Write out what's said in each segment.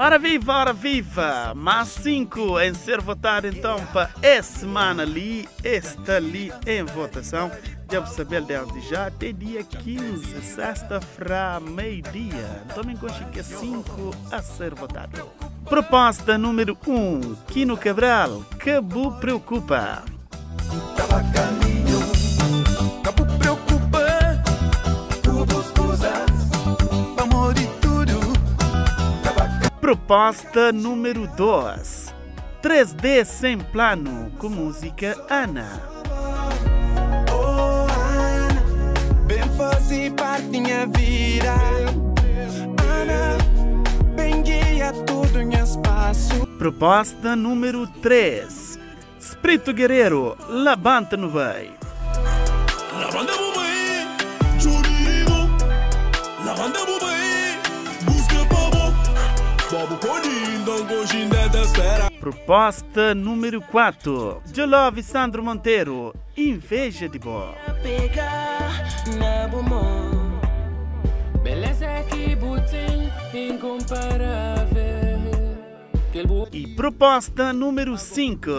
Ora viva, ora viva! Mais cinco em ser votado então para essa semana ali, está ali em votação. Devo saber desde já até dia 15, sexta-feira, meio-dia. Conta que é 5 a ser votado. Proposta número 1, um, Quino Cabral, que preocupa. Proposta número 2. 3D sem plano com música Ana. Oh, Ana, bem faz parte minha vida. Ana, bem guia tudo em espaço. Proposta número 3. Espírito Guerreiro, Labanta no Vai. Lavanda bubai, Proposta número 4. De Love Sandro Monteiro, Inveja de bu E proposta número 5.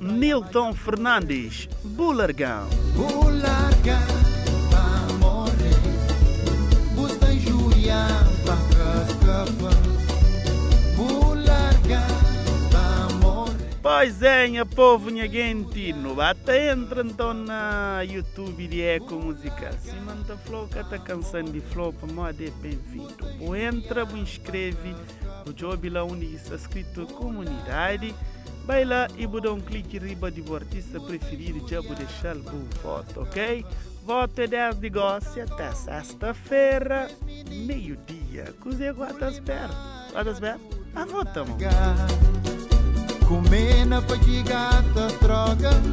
Nilton Fernandes, Bulargão. Vou Pois é, minha povo nhaguentino, até entra então na YouTube de Eco Música. Se manda flow, cata canção de flow, para moda bem-vindo. Entra, ou inscreve, o job lá onde está escrito comunidade. Vai lá e vou dar um clique riba de o artista preferido, já vou deixar o voto, ok? Voto é 10 de agosto até sexta-feira, meio-dia. Cozinha quanto espera? Quanto espera? Ah, votamos. Comendo Comena fatigata droga.